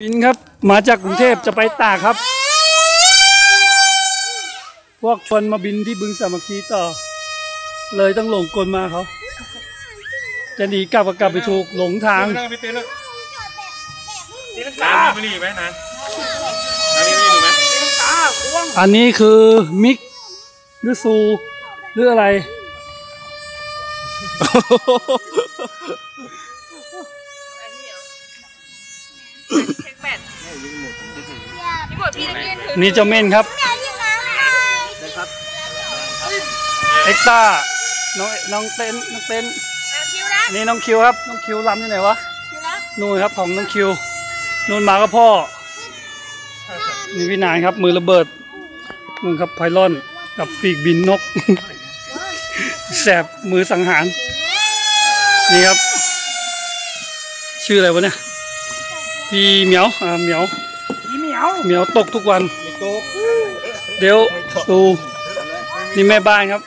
บินครับมาจากกรุงเทพจะไปตากครับ พวกชวนมาบินที่บึงสามัคคีต่อ เลยต้องหลงกลมาเขาจะหนีกลับก็กลับไปถูกหลงทางนั่งไปเต้นแล้วตีลังกาไม่รีบไหมนะอันนี้ไม่รีบไหมตีลังกาควงอันนี้คือมิกหรือซูหรืออะไรเช็คแบตพี่บดพี่นักเรียนถือ นี่เจ้าเม่นครับเอ็กต้าน้องน้องเต้นน้องเต้นอะคิวนะนี่น้องคิวครับ น้องคิวลำที่ไหนวะคิวนะนู่นครับของน้องคิวนู่นมาก็พ่อนี่พี่นายครับ มือระเบิดนู่นครับไพลอนกับปีกบินนก แสบมือสังหาร นี่ครับ ชื่ออะไรวะเนี่ย พี่เหมียวอ่าเหมียวอีเหมียวเหมียวตกทุกวันไม่ตุ๊กเดี๋ยวตูนี่แม่บ้านครับ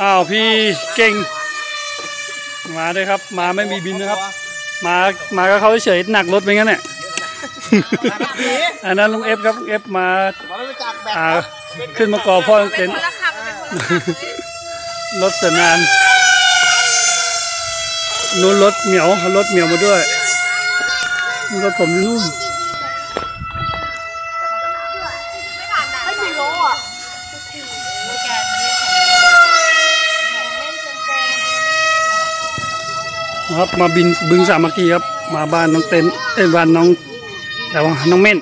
อ้าวพี่เก่ง มาด้วยครับ มาไม่มีบินนะครับ มามาก็เขาเฉยๆหนักรถไปงั้นเนี่ยอันนั้นลุงเอฟครับลุงเอฟมามาแล้วจากแบบอ่าขึ้นมาก่อพ่อเป็เต็นนคนละขับเป็นคนละขับรถเสนานนู้นรถเหมียวเอารถเหมียวมาด้วย กรถผมยู่นู่นไม่ผ่านนะไม่ถึงโลอ่มครับมาบินบึงสามัคคีครับ มาบ้านน้องเต็นเอ้ยบ้านน้องแต่ว่าน้องเม่น